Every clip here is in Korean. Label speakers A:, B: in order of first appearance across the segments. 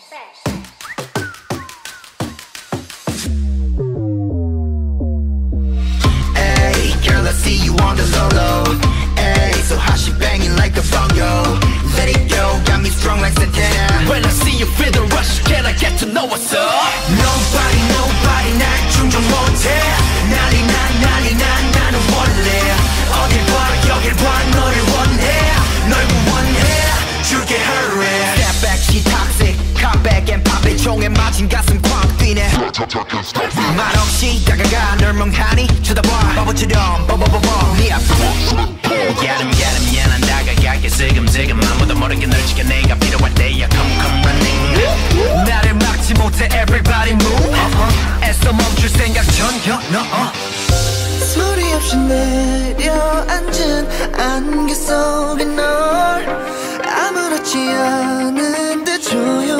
A: Hey, girl, I see you on the low low. Hey, so how she banging 말없이 다가가 널 멍하니 쳐다봐. 바보처럼 뻐뻐뻐뻐 네 앞.
B: 야름 야름 야난 다가갈게 슬금슬금. 아무도 모르게 널 지켜 내가 필요할 때야. Come come running.
A: 나를 막지 못해 everybody move. 애써 멈출 생각 전혀 no.
C: 소리 없이 내려앉은 안개 속에 널 아무렇지 않은데 조용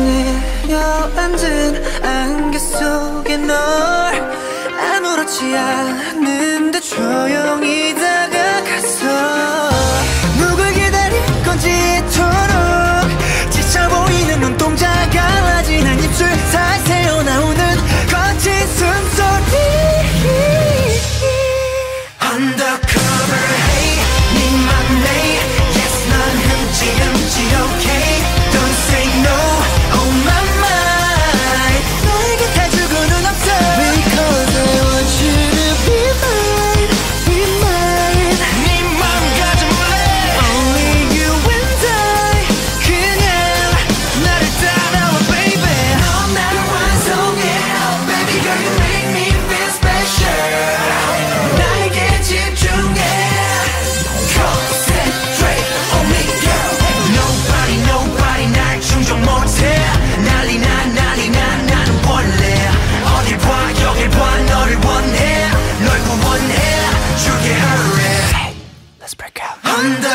C: 내려앉은 안개 속에 널 아무렇지 않은데 조용히 다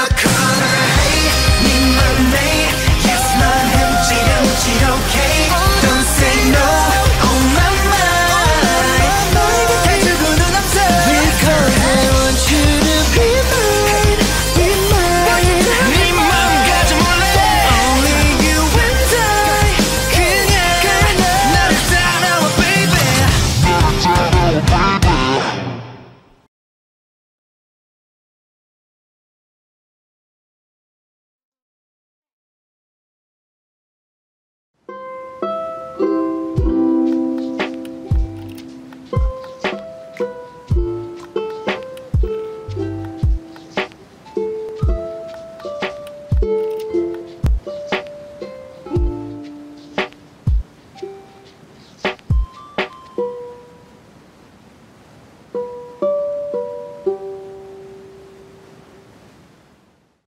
C: I come.